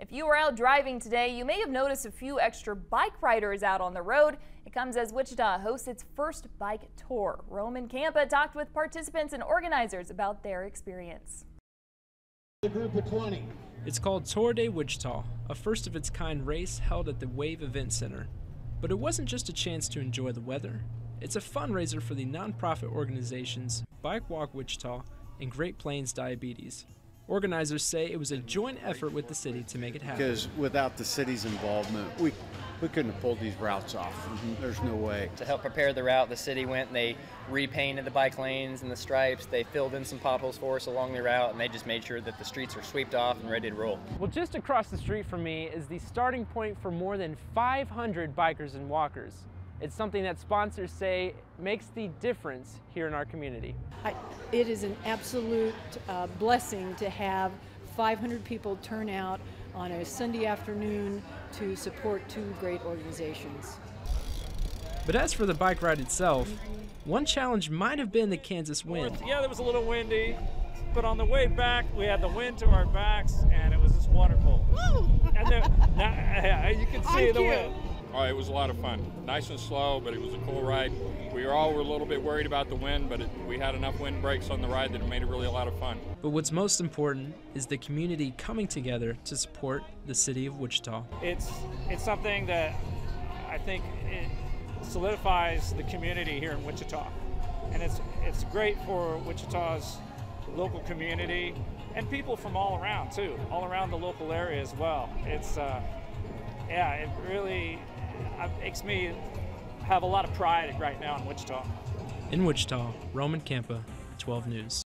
If you were out driving today, you may have noticed a few extra bike riders out on the road. It comes as Wichita hosts its first bike tour. Roman Campa talked with participants and organizers about their experience. A group of 20. It's called Tour de Wichita, a first of its kind race held at the Wave Event Center. But it wasn't just a chance to enjoy the weather. It's a fundraiser for the nonprofit organizations Bike Walk Wichita and Great Plains Diabetes. Organizers say it was a joint effort with the city to make it happen. Because without the city's involvement, we, we couldn't have pulled these routes off. Mm-hmm. There's no way. To help prepare the route, the city went and they repainted the bike lanes and the stripes. They filled in some potholes for us along the route, and they just made sure that the streets are swept off and ready to roll. Well, just across the street from me is the starting point for more than 500 bikers and walkers. It's something that sponsors say makes the difference here in our community. I, it is an absolute uh, blessing to have 500 people turn out on a Sunday afternoon to support two great organizations. But as for the bike ride itself, one challenge might have been the Kansas wind. Yeah, it was a little windy, but on the way back, we had the wind to our backs, and it was just wonderful. and then, now, you can see the wind. Oh, it was a lot of fun. Nice and slow, but it was a cool ride. We were all were a little bit worried about the wind, but it, we had enough wind breaks on the ride that it made it really a lot of fun. But what's most important is the community coming together to support the city of Wichita. It's it's something that I think it solidifies the community here in Wichita, and it's it's great for Wichita's local community and people from all around too, all around the local area as well. It's uh, yeah, it really makes me have a lot of pride right now in Wichita. In Wichita, Roman Campa, 12 News.